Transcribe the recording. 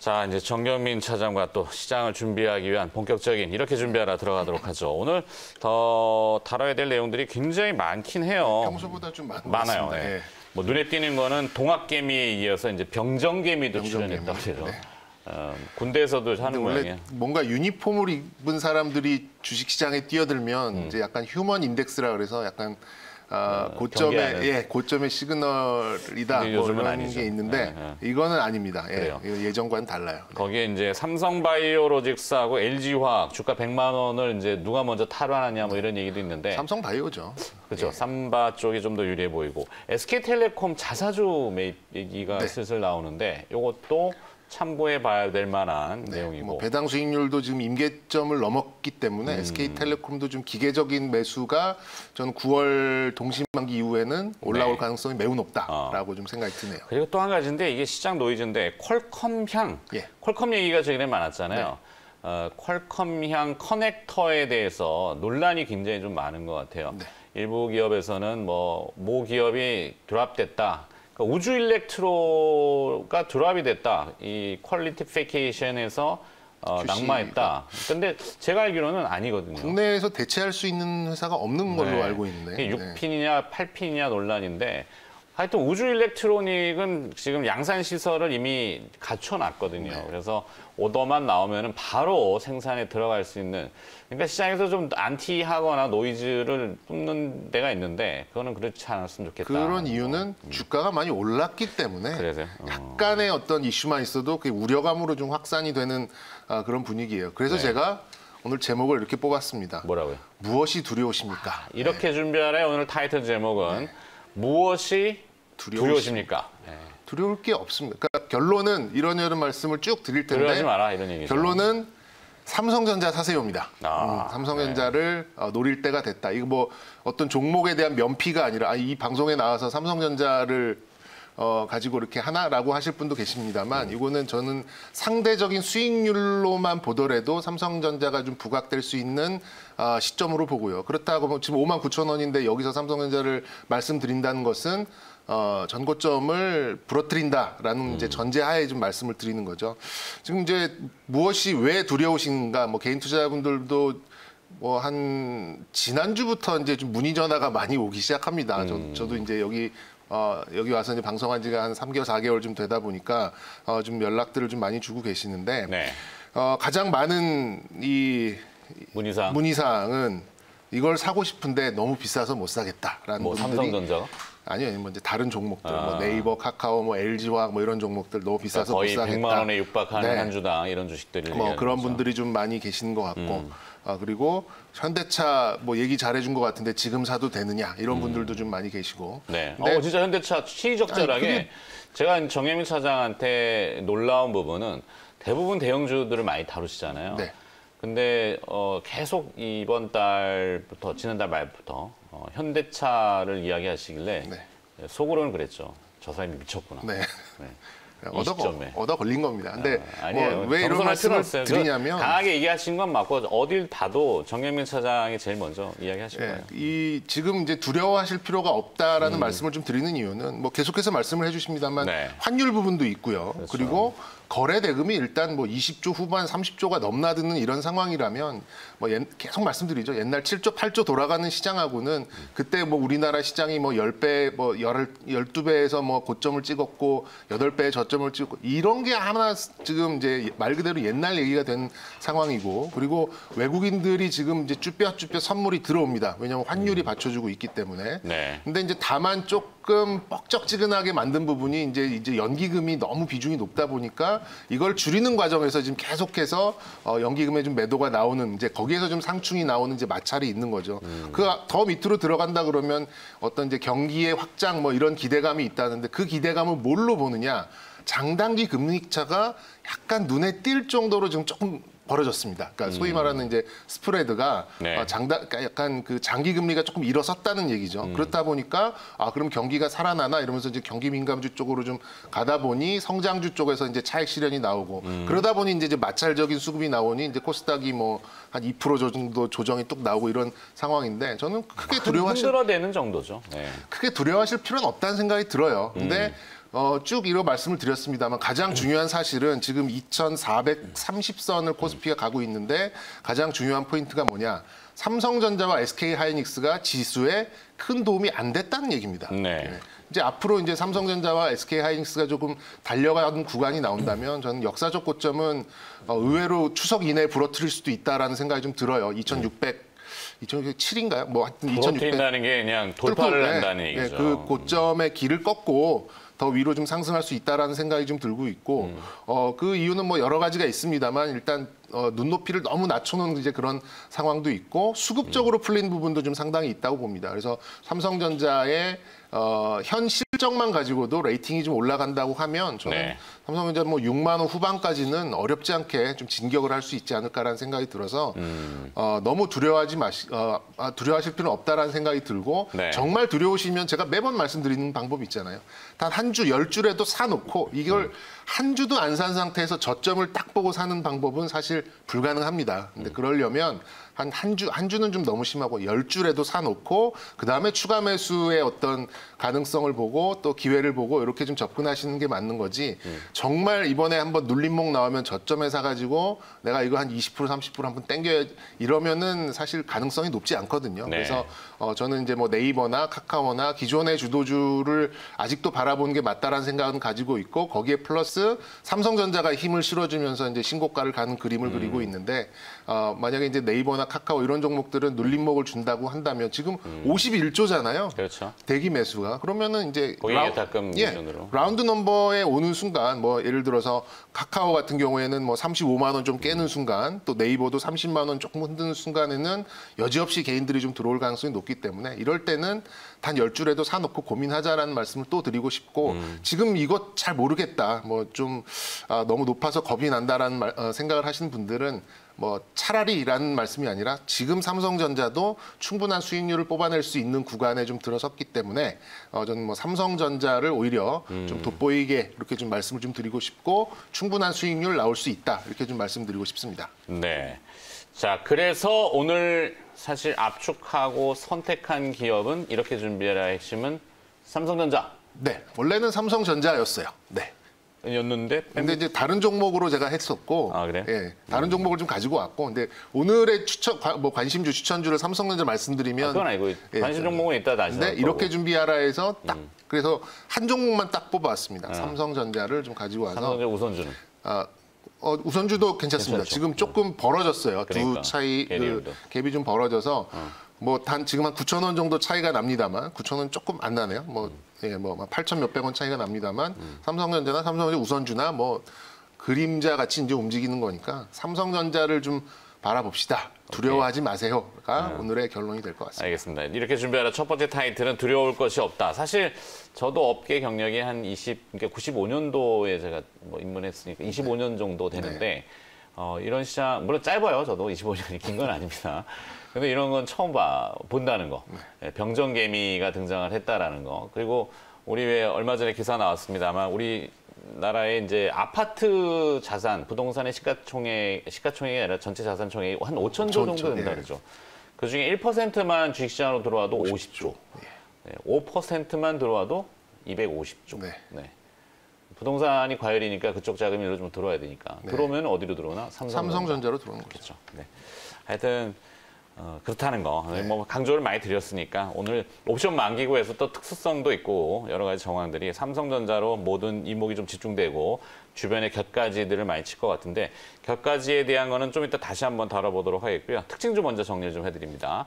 자, 이제 정경민 차장과 또 시장을 준비하기 위한 본격적인 이렇게 준비하러 들어가도록 하죠. 오늘 더 다뤄야 될 내용들이 굉장히 많긴 해요. 평소보다 좀 많아요. 예. 예. 뭐 눈에 띄는 거는 동학개미에 이어서 이제 병정개미도 병정개미. 출연했다고 그래요. 네. 어, 군대에서도 하는 모양이에요. 뭔가 유니폼을 입은 사람들이 주식시장에 뛰어들면 음. 이제 약간 휴먼 인덱스라 그래서 약간 아, 고점의 경계하는. 예 고점의 시그널이다 근데 뭐 요즘은 이런 아니죠. 게 있는데 네, 이거는 아닙니다. 예, 그래요. 이거 예전과는 달라요. 거기에 이제 삼성바이오로직스하고 LG화학 주가 100만 원을 이제 누가 먼저 탈환하냐 뭐 이런 얘기도 있는데 삼성 바이오죠. 그렇죠. 삼바 쪽이 좀 더 유리해 보이고 SK텔레콤 자사주 매입 얘기가 네. 슬슬 나오는데 이것도 참고해 봐야 될 만한 내용이고. 뭐 배당 수익률도 지금 임계점을 넘었기 때문에 음. SK텔레콤도 좀 기계적인 매수가 저는 9월 동시만기 이후에는 올라올 네. 가능성이 매우 높다라고 좀 생각이 드네요. 그리고 또 한 가지인데 이게 시장 노이즈인데 퀄컴 향, 예. 퀄컴 얘기가 최근에 많았잖아요. 네. 어, 퀄컴 향 커넥터에 대해서 논란이 굉장히 좀 많은 것 같아요. 네. 일부 기업에서는 뭐 모 기업이 드랍됐다. 그러니까 우주 일렉트로가 드랍이 됐다. 이 퀄리티피케이션에서 어, QC. 낙마했다. 근데 제가 알기로는 아니거든요. 국내에서 대체할 수 있는 회사가 없는 걸로 네. 알고 있는데. 이게 네. 6핀이냐 8핀이냐 논란인데 하여튼 우주 일렉트로닉은 지금 양산 시설을 이미 갖춰놨거든요. 네. 그래서 오더만 나오면은 바로 생산에 들어갈 수 있는 그러니까 시장에서 좀 안티하거나 노이즈를 뿜는 데가 있는데 그거는 그렇지 않았으면 좋겠다. 그런 이유는 주가가 많이 올랐기 때문에 그래서요? 어. 약간의 어떤 이슈만 있어도 그 우려감으로 좀 확산이 되는 아, 그런 분위기예요. 그래서 네. 제가 오늘 제목을 이렇게 뽑았습니다. 뭐라고요? 무엇이 두려우십니까? 이렇게 준비하래 오늘 타이틀 제목은 무엇이 두려우십니까? 네. 두려울 게 없습니다. 그러니까 결론은 이런 이런 말씀을 쭉 드릴 두려워하지 텐데 마라 이런 얘기죠. 결론은 삼성전자 사세요입니다. 아, 음, 삼성전자를 어, 노릴 때가 됐다. 이거 뭐 어떤 종목에 대한 면피가 아니라 아, 이 방송에 나와서 삼성전자를 어, 가지고 이렇게 하나라고 하실 분도 계십니다만 음. 이거는 저는 상대적인 수익률로만 보더라도 삼성전자가 좀 부각될 수 있는 아, 시점으로 보고요. 그렇다고 뭐 지금 5만 9천 원인데 여기서 삼성전자를 말씀드린다는 것은 어, 전고점을 부러뜨린다라는 이제 전제하에 좀 말씀을 드리는 거죠. 지금 이제 무엇이 왜 두려우신가, 뭐 개인 투자자분들도 뭐한 지난주부터 이제 좀 문의 전화가 많이 오기 시작합니다. 저, 저도 이제 여기 어, 여기 와서 이제 방송한 지가 한 3개월, 4개월 좀 되다 보니까 어, 좀 연락들을 좀 많이 주고 계시는데 네. 어, 가장 많은 이 문희상 문의사항은 이걸 사고 싶은데 너무 비싸서 못 사겠다라는 뭐 분들이 삼성전자가 아니요, 아니, 뭐 이제 다른 종목들, 아. 뭐 네이버, 카카오, 뭐 LG화학 뭐 이런 종목들 너무 비싸서 거의 못 사겠다. 100만 원에 육박하는 네. 한 주당 이런 주식들을 뭐 그런 거죠. 분들이 좀 많이 계시는 것 같고, 음. 아, 그리고 현대차 뭐 얘기 잘해준 것 같은데 지금 사도 되느냐 이런 음. 분들도 좀 많이 계시고. 네. 근데 어, 진짜 현대차 시의적절하게 그게- 제가 정혜민 차장한테 놀라운 부분은 대부분 대형주들을 많이 다루시잖아요. 네. 근데 어, 계속 이번 달부터 지난달 말부터 어, 현대차를 이야기하시길래 네. 속으로는 그랬죠. 저 사람이 미쳤구나. 네. 네. 얻어. 얻어 걸린 겁니다. 근데 아. 뭐 왜 이런 말씀을 없어요. 그 드리냐면 강하게 얘기하신 건 맞고 어딜 봐도 정영민 차장이 제일 먼저 이야기하실 예, 거예요. 이 지금 이제 두려워하실 필요가 없다라는 말씀을 좀 드리는 이유는 뭐 계속해서 말씀을 해주십니다만 음. 네. 환율 환율 부분도 있고요. 그렇죠. 그리고 거래 대금이 일단 뭐 20조 후반 30조가 넘나드는 이런 상황이라면 뭐 옛- 계속 말씀드리죠. 옛날 7조 8조 돌아가는 시장하고는 그때 뭐 우리나라 시장이 뭐 10배 뭐 12배에서 뭐 고점을 찍었고 8배의 저점을 찍고 이런 게 하나 지금 이제 말 그대로 옛날 얘기가 된 상황이고 그리고 외국인들이 지금 이제 쭈뼛쭈뼛 선물이 들어옵니다. 왜냐하면 환율이 받쳐주고 있기 때문에. 네. 근데 이제 다만 조금 뻑적지근하게 만든 부분이 이제 이제 연기금이 너무 비중이 높다 보니까 이걸 줄이는 과정에서 지금 계속해서 어, 연기금의 좀 매도가 나오는 이제 거기에서 좀 상충이 나오는 이제 마찰이 있는 거죠. 그더 밑으로 들어간다 그러면 어떤 이제 경기의 확장 뭐 이런 기대감이 있다는데 그 기대감을 뭘로 보느냐? 장단기 금리 차가 약간 눈에 띌 정도로 지금 조금 벌어졌습니다. 그러니까 소위 말하는 이제 스프레드가 네. 어, 장단 그러니까 약간 그 장기 금리가 조금 일어섰다는 얘기죠. 음. 그렇다 보니까 아 그럼 경기가 살아나나 이러면서 이제 경기 민감주 쪽으로 좀 가다 보니 성장주 쪽에서 이제 차익 실현이 나오고 음. 그러다 보니 이제 이제 마찰적인 수급이 나오니 이제 코스닥이 뭐 한 2% 정도 조정이 뚝 나오고 이런 상황인데 저는 크게 두려워하실 흔들어대는 정도죠. 네. 크게 두려워하실 필요는 없다는 생각이 들어요. 근데 어, 쭉 이런 말씀을 드렸습니다만 가장 중요한 사실은 지금 2,430선을 코스피가 가고 있는데 가장 중요한 포인트가 뭐냐? 삼성전자와 SK 하이닉스가 지수에 큰 도움이 안 됐다는 얘기입니다. 네. 예. 이제 앞으로 이제 삼성전자와 SK 하이닉스가 조금 달려가는 구간이 나온다면 저는 역사적 고점은 어, 의외로 추석 이내에 부러뜨릴 수도 있다라는 생각이 좀 들어요. 2,600 2,607인가요? 뭐 하여튼 2,600 부러뜨린다는 게 그냥 돌파를 뚫고, 한다는 예, 얘기죠. 예, 그 고점의 길을 꺾고 더 위로 좀 상승할 수 있다라는 생각이 좀 들고 있고 음. 어, 그 이유는 뭐 여러 가지가 있습니다만 일단 어, 눈높이를 너무 낮춰놓은 이제 그런 상황도 있고 수급적으로 음. 풀린 부분도 좀 상당히 있다고 봅니다. 그래서 삼성전자의 어, 현 실적만 가지고도 레이팅이 좀 올라간다고 하면 저는 네. 삼성전자 뭐 6만 원 후반까지는 어렵지 않게 좀 진격을 할 수 있지 않을까라는 생각이 들어서 음. 어, 너무 두려워하지 마시 어, 아, 두려워하실 필요는 없다라는 생각이 들고 네. 정말 두려우시면 제가 매번 말씀드리는 방법이 있잖아요. 단 한 주, 열 줄에도 사놓고 이걸 음. 한 주도 안 산 상태에서 저점을 딱 보고 사는 방법은 사실 불가능합니다. 근데 그러려면 한 한 주, 한 주는 좀 너무 심하고 열 줄에도 사놓고 그 다음에 추가 매수의 어떤 가능성을 보고 또 기회를 보고 이렇게 좀 접근하시는 게 맞는 거지. 정말 이번에 한번 눌림목 나오면 저점에 사가지고 내가 이거 한 20% 30% 한번 땡겨 이러면은 사실 가능성이 높지 않거든요. 네. 그래서 어, 저는 이제 뭐 네이버나 카카오나 기존의 주도주를 아직도 바라보는 게 맞다라는 생각은 가지고 있고 거기에 플러스 삼성전자가 힘을 실어주면서 이제 신고가를 가는 그림을 음. 그리고 있는데 어, 만약에 이제 네이버나 카카오 이런 종목들은 눌림목을 준다고 한다면 지금 51조잖아요. 그렇죠. 대기 매수가 그러면은 이제 라우- 예탁금 예, 기준으로. 라운드 넘버에 오는 순간 뭐 예를 들어서 카카오 같은 경우에는 뭐 35만 원 좀 깨는 순간 또 네이버도 30만 원 조금 흔드는 순간에는 여지없이 개인들이 좀 들어올 가능성이 높기 때문에 이럴 때는 단 10줄에도 사놓고 고민하자라는 말씀을 또 드리고 싶고 지금 이것 잘 모르겠다 뭐좀 아, 너무 높아서 겁이 난다라는 말- 어, 생각을 하시는 분들은 뭐 차라리라는 말씀이 아니라 지금 삼성전자도 충분한 수익률을 뽑아낼 수 있는 구간에 좀 들어섰기 때문에 어, 저는 뭐 삼성전자를 오히려 좀 돋보이게 이렇게 좀 말씀을 좀 드리고 싶고 충분한 수익률 나올 수 있다 이렇게 좀 말씀드리고 싶습니다. 네. 자, 그래서 오늘 사실 압축하고 선택한 기업은 이렇게 준비해라 핵심은 삼성전자. 네, 원래는 삼성전자였어요. 네. 였는데 근데 이제 다른 종목으로 제가 했었고, 아, 그래요? 예, 다른 종목을 좀 가지고 왔고, 근데 오늘의 추천, 관- 뭐 관심주 추천주를 삼성전자 말씀드리면, 그건 아니고 예, 관심 종목은 이따 다시 네, 나올 이렇게 거고. 준비하라 해서 딱 음. 그래서 한 종목만 딱 뽑아왔습니다. 어. 삼성전자를 좀 가지고 와서 삼성전자 우선주는 아, 어, 우선주도 괜찮습니다. 괜찮죠. 지금 조금 벌어졌어요. 그러니까, 두 차이 그. 갭이 좀 벌어져서 뭐 단 지금 한 9천 원 정도 차이가 납니다만 9천 원 조금 안 나네요. 뭐 예, 뭐 8천 몇백 원 차이가 납니다만 삼성전자나 삼성전자 우선주나 뭐 그림자 같이 이제 움직이는 거니까 삼성전자를 좀 바라봅시다. 두려워하지 마세요가 오늘의 결론이 될 것 같습니다. 알겠습니다. 이렇게 준비하라 첫 번째 타이틀은 두려울 것이 없다. 사실 저도 업계 경력이 한 20, 그러니까 95년도에 제가 뭐 입문했으니까 25년 정도 되는데 네. 어, 이런 시장 물론 짧아요. 저도 25년이 긴 건 아닙니다. 근데 이런 건 처음 봐 본다는 거. 네. 예, 병정개미가 등장을 했다라는 거. 그리고 우리 왜 얼마 전에 기사 나왔습니다만 우리 나라의 이제 아파트 자산, 부동산의 시가총액, 시가총액이 아니라 전체 자산 총액이 한 5천조 정도 된다 예. 그러죠. 그 중에 1%만 주식시장으로 들어와도 50조. 네, 5%만 들어와도 250조. 네. 네. 부동산이 과열이니까 그쪽 자금이 일로 좀 들어와야 되니까. 들어오면 어디로 들어오나? 삼성전자. 삼성 전자로 들어오는 거죠. 그렇죠. 네. 하여튼 어, 그렇다는 거. 뭐 강조를 많이 드렸으니까 오늘 옵션 만기고에서 또 특수성도 있고 여러 가지 정황들이 삼성전자로 모든 이목이 좀 집중되고 주변에 곁가지들을 많이 칠 것 같은데 곁가지에 대한 거는 좀 이따 다시 한번 다뤄보도록 하겠고요. 특징 좀 먼저 정리를 좀 해드립니다.